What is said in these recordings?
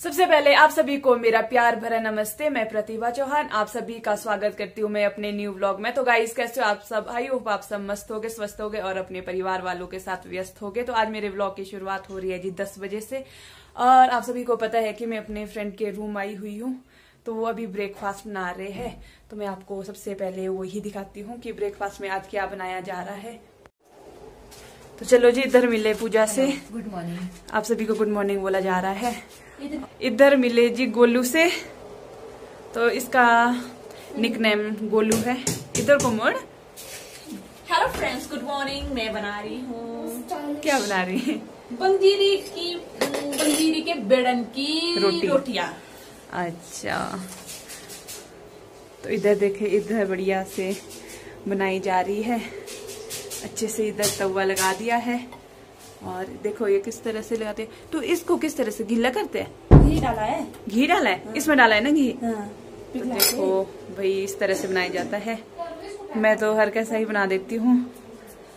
सबसे पहले आप सभी को मेरा प्यार भरा नमस्ते मैं प्रतिभा चौहान आप सभी का स्वागत करती हूँ मैं अपने न्यू व्लॉग में। तो गाइस कैसे हो आप सब? आई होप आप सब मस्त होगे स्वस्थ होगे और अपने परिवार वालों के साथ व्यस्त होगे। तो आज मेरे व्लॉग की शुरुआत हो रही है जी दस बजे से। और आप सभी को पता है कि मैं अपने फ्रेंड के रूम आई हुई हूँ तो वो अभी ब्रेकफास्ट बना रहे हैं। तो मैं आपको सबसे पहले वही दिखाती हूँ कि ब्रेकफास्ट में आज क्या बनाया जा रहा है। तो चलो जी इधर मिले पूजा से। गुड मॉर्निंग आप सभी को गुड मॉर्निंग बोला जा रहा है। इधर मिले जी गोलू से तो इसका निकनेम गोलू है। इधर को मोड़। हेलो फ्रेंड्स गुड मॉर्निंग मैं बना रही हूँ। क्या बना रही है? बंजीरी की बंजीरी के बेड़न की रोटी। रोटियाँ। अच्छा। तो इधर देखे इधर बढ़िया से बनाई जा रही है। अच्छे से इधर तवा लगा दिया है। और देखो ये किस तरह से लगाते हैं। तो इसको किस तरह से गीला करते हैं? घी डाला है। घी डाला है? इसमें डाला है ना घी? हाँ। तो देखो भाई इस तरह से बनाया जाता है। मैं तो हर कैसा ही बना देती हूँ।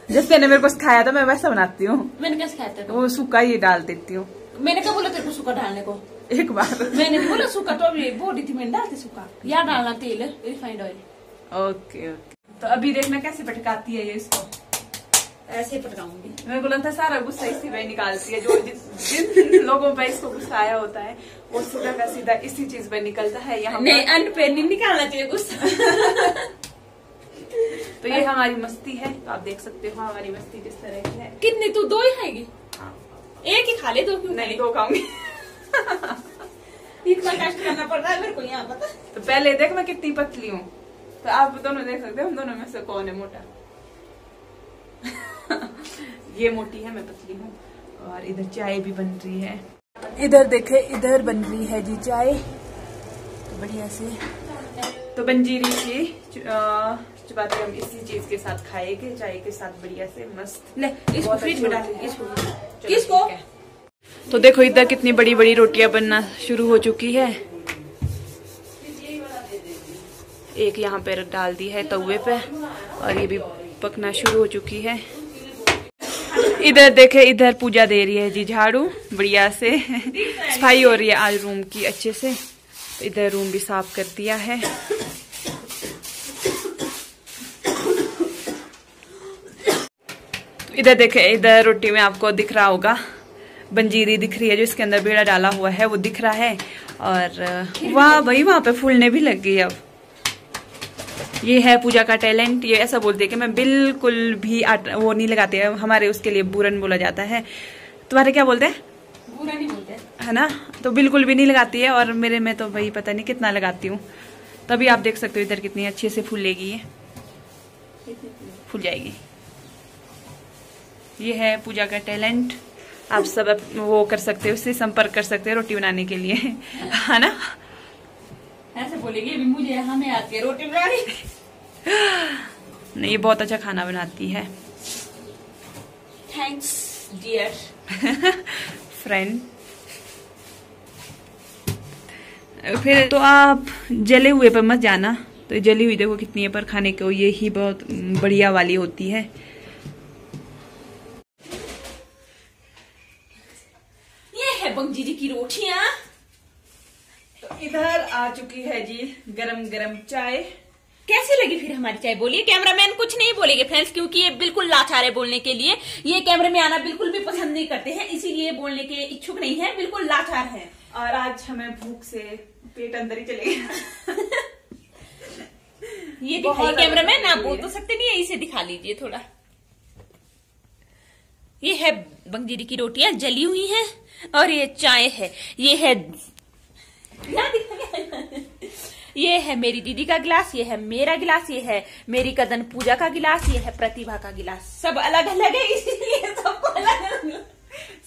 जब तेने मेरे को सिखाया था मैं वैसा बनाती हूँ। मैंने कैसे खाया को वो सूखा ही डाल देती हूँ। मैंने क्या बोला तेरे को सूखा डालने को? एक बार। मैंने बोला सूखा तो अभी बोली थी मैंने डालती सूखा। या डालना तेल रिफाइंड ऑयल ओके ओके। तो अभी देखना कैसे पटकाती है ये इसको। ऐसे पटकाऊँगी मेरे को लगता है सारा गुस्सा इसी में निकालती है जो जिन लोगों पे इसको गुस्सा आया होता है वो सीधा का सीधा इसी चीज़ पे निकलता है यहाँ नहीं अन्न पे नहीं निकालना चाहिए गुस्सा। तो ये हमारी मस्ती है तो आप देख सकते हो हमारी मस्ती किस तरह की है। कितनी तू दो ही खाएगी? हाँ। एक ही खा ले दो क्यों नहीं दो खाऊँगी। इतना कष्ट करना पड़ रहा है मेरे को यहाँ पता तो पहले देख मैं कितनी पतली हूँ। तो आप दोनों देख सकते हो हम दोनों में से कौन है मोटा? ये मोटी है मैं पतली हूँ। और इधर चाय भी बन रही है। इधर देखे इधर बन रही है जी चाय। तो बढ़िया से। तो बंजीरी की चपाती हम इसी चीज़ के साथ खाएँगे चाय के साथ बढ़िया से मस्त। ले इसको फ्रिज में डाल इसको किसको? तो देखो इधर कितनी बड़ी बड़ी रोटियाँ बनना शुरू हो चुकी है। एक यहाँ पे डाल दी है तवे पे और ये भी पकना शुरू हो चुकी है। इधर देखे, इधर पूजा दे रही है जी झाड़ू, बढ़िया से। सफ़ाई हो रही है आज रूम की अच्छे से। तो इधर रूम भी साफ़ कर दिया है। इधर देखे, इधर रोटी में आपको दिख रहा होगा, बंजीरी दिख रही है जो इसके अंदर बेड़ा डाला हुआ है, वो दिख रहा है। और, वाह भाई, वहाँ पे फूलने भी लग गई अब। ये है पूजा का टैलेंट ये ऐसा बोलती है कि मैं बिल्कुल भी आट, वो नहीं लगाती है हमारे उसके लिए बुरन बोला जाता है। तुम्हारे क्या बोलते हैं? है ना? तो बिल्कुल भी नहीं लगाती है और मेरे में तो वही पता नहीं कितना लगाती हूँ। तभी आप देख सकते हो इधर कितनी अच्छे से फूलेगी ये। फूल जाएगी। ये है पूजा का टैलेंट। आप सब वो कर सकते हो उससे संपर्क कर सकते हो रोटी बनाने के लिए। है ना? बोलेगी अभी मुझे हमें आती है रोटी बनानी नहीं ये बहुत अच्छा खाना बनाती है। थैंक्स डियर फ्रेंड फिर तो आप जले हुए पर मत जाना। तो जली हुई देखो कितनी है पर खाने को ये ही बहुत बढ़िया वाली होती है। ये है बंजी जी की रोटियाँ। इधर आ चुकी है जी गरम गरम चाय। कैसी लगी फिर हमारी चाय? बोलिए कैमरामैन कुछ नहीं बोलेंगे फ्रेंड्स क्योंकि ये बिल्कुल लाचार है बोलने के लिए। ये कैमरे में आना बिल्कुल भी पसंद नहीं करते हैं इसीलिए बोलने के इच्छुक नहीं है बिल्कुल लाचार है। और आज हमें भूख से पेट अंदर ही चले गया ये ज़्यादा कैमरामैन आप बोल तो सकते नहीं है इसे दिखा लीजिए थोड़ा। ये है बंजीरी की रोटियाँ जली हुई हैं और ये चाय है। ये है? ये है मेरी दीदी का गिलास ये है मेरा गिलास ये है मेरी कज़न पूजा का गिलास ये है प्रतिभा का गिलास। सब अलग अलग है इसीलिए सबको अलग अलग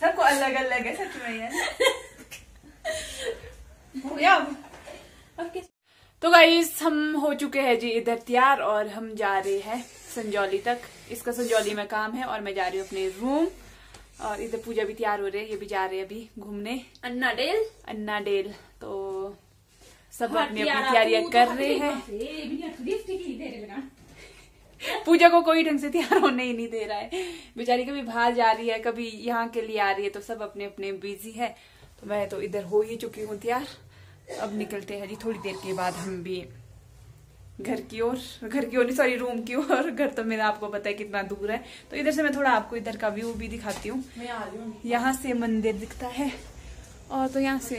सबको अलग अलग है सच में यार। तो गाइस हम हो चुके हैं जी इधर तैयार और हम जा रहे हैं संजौली तक। इसका संजौली में काम है और मैं जा रही हूँ अपने रूम और इधर पूजा भी तैयार हो रही है ये भी जा रहे हैं अभी घूमने। अन्ना डेल। अन्ना डेल तो सब हाँ, अपनी अपनी तैयारियाँ कर रहे हैं। हैं पूजा को कोई ढंग से तैयार होने ही नहीं दे रहा है। बेचारी कभी बाहर जा रही है कभी यहाँ के लिए आ रही है तो सब अपने अपने बिज़ी है। तो मैं तो इधर हो ही चुकी हूँ तैयार। अब निकलते हैं जी थोड़ी देर के बाद हम भी। घर की ओर घर की ओर नहीं सॉरी रूम की ओर। घर तो मेरा आपको पता है कितना दूर है। तो इधर से मैं थोड़ा आपको इधर का व्यू भी दिखाती हूँ। यहाँ से मंदिर दिखता है। और तो यहाँ से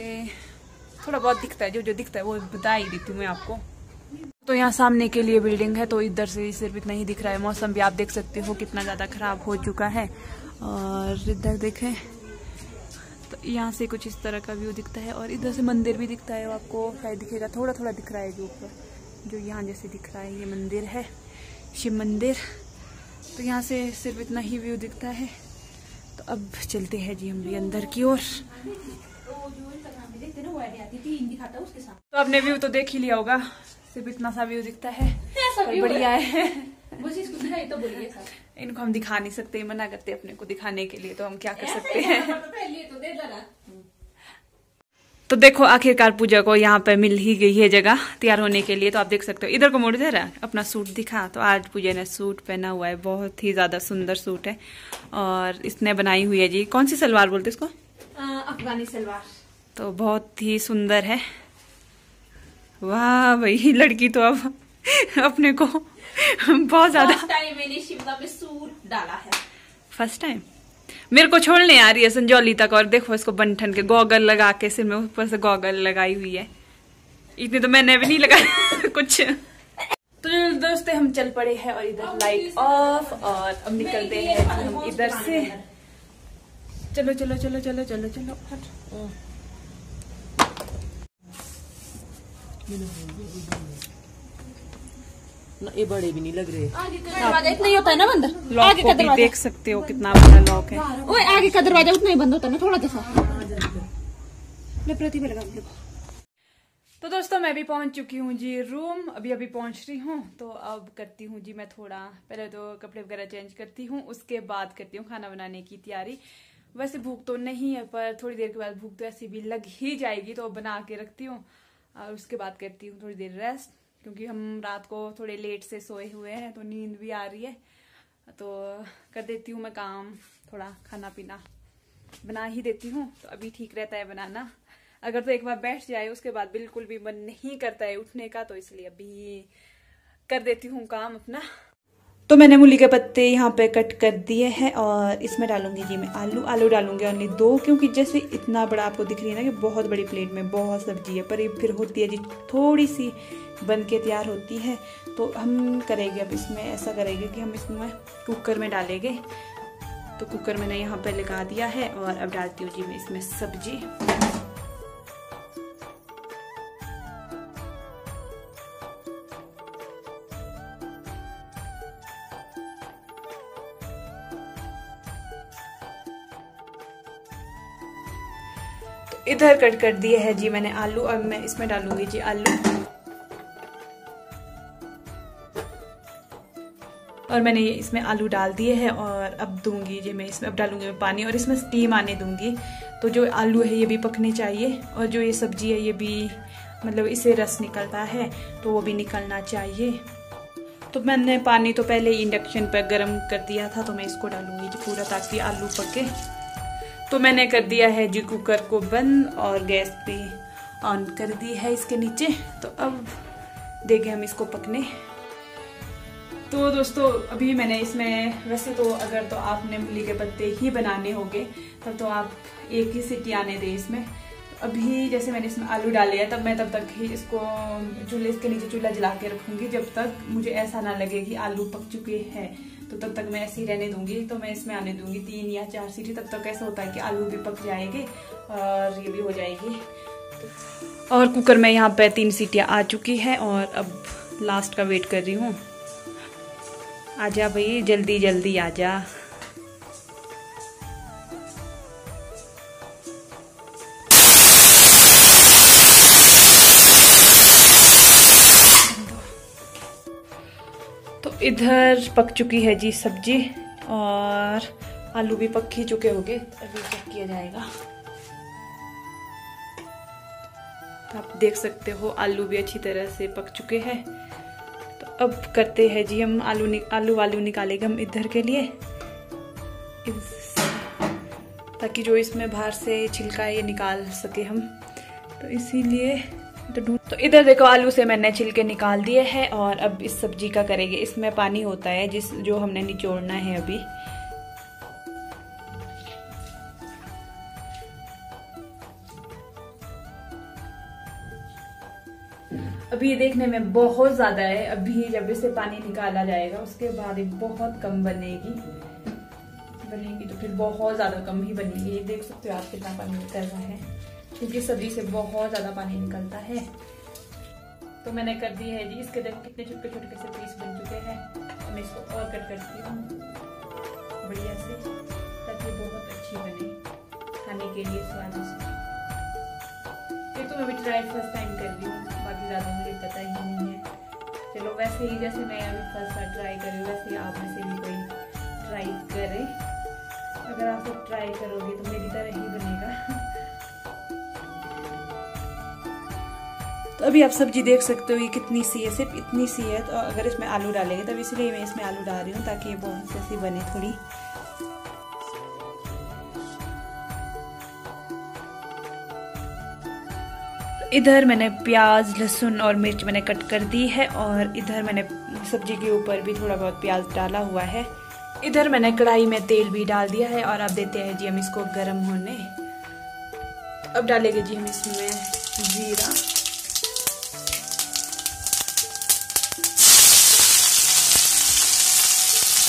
थोड़ा बहुत दिखता है जो जो दिखता है वो बता ही देती हूँ मैं आपको। तो यहाँ सामने के लिए बिल्डिंग है तो इधर से सिर्फ़ इतना ही दिख रहा है। मौसम भी आप देख सकते हो कितना ज़्यादा खराब हो चुका है। और इधर देखें तो यहाँ से कुछ इस तरह का व्यू दिखता है। और इधर से मंदिर भी दिखता है आपको शायद दिखेगा थोड़ा थोड़ा दिख रहा है जो ऊपर। जो यहाँ जैसे दिख रहा है ये मंदिर है शिव मंदिर। तो यहाँ से सिर्फ़ इतना ही व्यू दिखता है। तो अब चलते हैं जी हम भी अंदर की ओर। तो आपने व्यू तो देख ही लिया होगा सिर्फ़ इतना सा व्यू दिखता है। बढ़िया है। तो इनको हम दिखा नहीं सकते मना करते अपने को दिखाने के लिए तो हम क्या कर सकते हैं तो देखो आखिरकार पूजा को यहाँ पे मिल ही गई है जगह तैयार होने के लिए तो आप देख सकते हो। इधर को मोड़ दे रहा अपना सूट दिखा। तो आज पूजा ने सूट पहना हुआ है बहुत ही ज़्यादा सुंदर सूट है और इसने बनाई हुई है जी। कौन सी सलवार बोलते इसको? अफगानी सलवार। तो बहुत ही सुंदर है। वाह भाई लड़की तो अब अपने को बहुत ज़्यादा टाइम मैंने शिमला में सूट डाला है। फ़र्स्ट टाइम मेरे को छोड़ने आ रही है संजौली तक, और देखो इसको बंठन के गॉगल लगा के सिर में ऊपर से गॉगल लगाई हुई है। इतनी तो मैंने भी नहीं लगाया कुछ। तो दोस्तों, हम चल पड़े हैं और इधर लाइट ऑफ़ और अब निकलते हैं हम इधर से। चलो चलो चलो चलो चलो चलो, हट। ना ये बड़े भी नहीं लग रहे। आगे दरवाज़ा इतना ही होता है ना बंद लॉक आगे को दरवाज़ा। देख सकते हो कितना बड़ा लॉक है। ओए आगे का दरवाज़ा उतना ही बंद होता है ना थोड़ा सा प्रतिभा लगा तो दोस्तों मैं भी पहुँच चुकी हूँ जी रूम अभी अभी पहुँच रही हूँ तो अब करती हूँ जी मैं थोड़ा पहले तो कपड़े वगैरह चेंज करती हूँ उसके बाद करती हूँ खाना बनाने की तैयारी। वैसे भूख तो नहीं है पर थोड़ी देर के बाद भूख तो ऐसी भी लग ही जाएगी तो बना के रखती हूँ और उसके बाद करती हूँ थोड़ी देर रेस्ट क्योंकि हम रात को थोड़े लेट से सोए हुए हैं तो नींद भी आ रही है। तो कर देती हूँ मैं काम, थोड़ा खाना पीना। बना ही देती हूँ तो अभी ठीक रहता है बनाना। अगर तो एक बार बैठ जाए, उसके बाद बिल्कुल भी मन नहीं करता है उठने का तो इसलिए अभी कर देती हूँ काम अपना। तो मैंने मूली के पत्ते यहाँ पे कट कर दिए हैं और इसमें डालूँगी जी मैं आलू। आलू डालूँगी ओनली दो, क्योंकि जैसे इतना बड़ा आपको दिख रही है ना कि बहुत बड़ी प्लेट में बहुत सब्ज़ी है, पर ये फिर होती है जी थोड़ी सी बन के तैयार होती है। तो हम करेंगे अब इसमें, ऐसा करेंगे कि हम इसमें कुकर में डालेंगे। तो कुकर मैंने यहाँ पर लगा दिया है और अब डालती हूँ जी मैं इसमें सब्ज़ी। इधर कट कर दिए है। जी, मैंने आलू और मैं इसमें डालूँगी। जी, आलू। और मैंने ये इसमें आलू डाल दिए हैं और अब दूँगी। जी, मैं इसमें अब डालूँगी मैं पानी और इसमें स्टीम आने दूँगी। तो जो आलू है, ये भी पकने चाहिए और जो ये सब्ज़ी है, ये भी मतलब इसे रस निकलता है तो वो भी निकलना चाहिए। तो मैंने पानी तो पहले इंडक्शन पर गर्म कर दिया था तो मैं इसको डालूँगी पूरा ताकि आलू पके। तो मैंने कर दिया है जी कुकर को बंद और गैस पे ऑन कर दी है इसके नीचे। तो अब देंगे हम इसको पकने। तो दोस्तों, अभी मैंने इसमें, वैसे तो अगर तो आपने मूली के पत्ते ही बनाने होंगे, तब तो आप एक ही सिटी आने दें इसमें। अभी जैसे मैंने इसमें आलू डाले हैं, तब मैं तब तक ही इसको चूल्हे, इसके नीचे चूल्हा जला के रखूँगी। जब तक मुझे ऐसा ना लगे कि आलू पक चुके हैं तो तब तक मैं ऐसे ही रहने दूँगी। तो मैं इसमें आने दूँगी तीन या चार सीटी, तब तक ऐसा होता है कि आलू भी पक जाएँगे और ये भी हो जाएगी। और कुकर में यहाँ पे तीन सीटियाँ आ चुकी हैं और अब लास्ट का वेट कर रही हूँ। आजा भाई, जल्दी जल्दी आजा। तो इधर पक चुकी है जी सब्ज़ी और आलू भी पक ही चुके होंगे। अभी चेक किया जाएगा। आप देख सकते हो, आलू भी अच्छी तरह से पक चुके हैं। तो अब करते हैं जी हम आलू आलू वालू निकालेंगे हम इधर के लिए। ताकि जो इसमें बाहर से छिलका ये निकाल सके हम। तो इसीलिए तो ढूंढ तो इधर देखो, आलू से मैंने छिलके निकाल दिए हैं और अब इस सब्ज़ी का करेंगे। इसमें पानी होता है, जिस जो हमने निचोड़ना है अभी। अभी ये देखने में बहुत ज़्यादा है। अभी जब इसे पानी निकाला जाएगा, उसके बाद ये बहुत कम बनेगी। बनेगी तो फिर बहुत ज़्यादा कम ही बनेगी। ये देख सकते हो आप कितना पानी निकल रहा है। क्योंकि सब्ज़ी से बहुत ज़्यादा पानी निकलता है। तो मैंने कर दी है जी, इसके देखो कितने छोटे छोटे से पीस बन चुके हैं। तो मैं इसको और कट करती हूँ। बढ़िया से, ताकि बहुत अच्छी बने खाने के लिए स्वादिष्ट। ये तो मैं भी ट्राई फ़र्स्ट टाइम कर रही हूँ, बाकी ज़्यादा मुझे पता ही नहीं है। चलो, वैसे ही जैसे मैं अभी फ़र्स्ट बार ट्राई कर वैसे आप में से भी कोई ट्राई करें। अगर आप सब ट्राई करोगे तो मेरी तरह ही बनेगा। अभी आप सब्ज़ी देख सकते हो, ये कितनी सी है, सिर्फ़ इतनी सी है तो अगर इसमें आलू डालेंगे, तब इसलिए मैं इसमें आलू डाल रही हूँ ताकि ये बहुत सी बने थोड़ी। इधर मैंने प्याज, लहसुन और मिर्च मैंने कट कर दी है और इधर मैंने सब्ज़ी के ऊपर भी थोड़ा बहुत प्याज डाला हुआ है। इधर मैंने कढ़ाई में तेल भी डाल दिया है और अब देते हैं जी हम इसको गर्म होने। अब डालेंगे जी हम इसमें जीरा।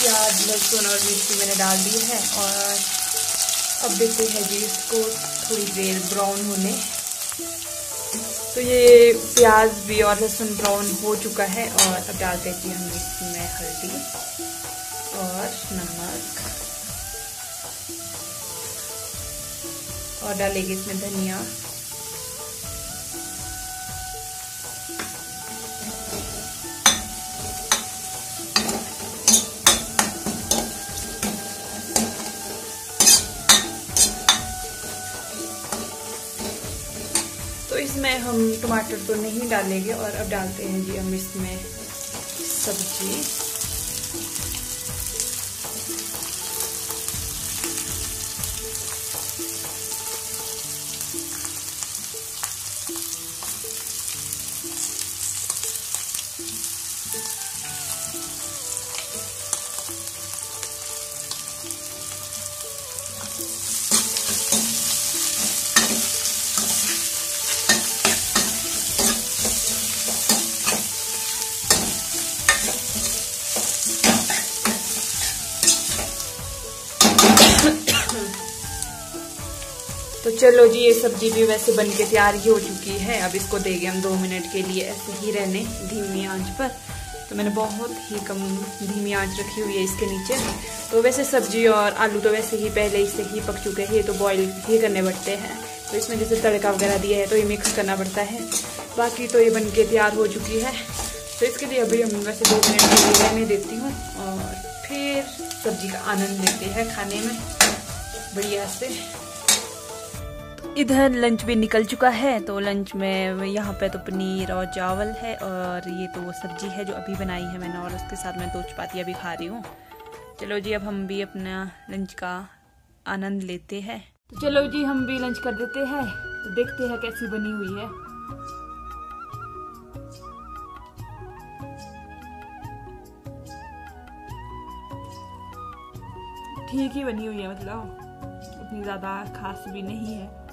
प्याज लहसुन और मिर्ची मैंने डाल दी है और अब देते हैं जी इसको थोड़ी देर ब्राउन होने। तो ये प्याज भी और लहसुन ब्राउन हो चुका है और अब डाल देती हम इसमें हल्दी और नमक। और डालेंगे इसमें धनिया। इसमें हम टमाटर तो नहीं डालेंगे और अब डालते हैं जी हम इसमें सब्ज़ी। चलो जी, ये सब्ज़ी भी वैसे बन के तैयार ही हो चुकी है। अब इसको देंगे हम दो मिनट के लिए ऐसे ही रहने धीमी आँच पर। तो मैंने बहुत ही कम धीमी आँच रखी हुई है इसके नीचे। तो वैसे सब्ज़ी और आलू तो वैसे ही पहले से ही पक चुके हैं, ये तो बॉईल ही करने पड़ते हैं। तो इसमें जैसे तड़का वगैरह दिया है तो ये मिक्स करना पड़ता है। बाकी तो ये बन के तैयार हो चुकी है। तो इसके लिए अभी हम वैसे दो मिनट के लिए रहने देती हूँ और फिर सब्ज़ी का आनंद लेते हैं खाने में। बढ़िया से। इधर लंच भी निकल चुका है तो लंच में यहाँ पे तो पनीर और चावल है और ये तो वो सब्ज़ी है जो अभी बनाई है मैंने और उसके साथ मैं दो चपातियाँ भी खा रही हूँ। चलो जी, अब हम भी अपना लंच का आनंद लेते हैं। तो चलो जी, हम भी लंच कर देते हैं तो देखते हैं कैसी बनी हुई है। ठीक ही बनी हुई है मतलब। उतनी ज़्यादा खास भी नहीं है।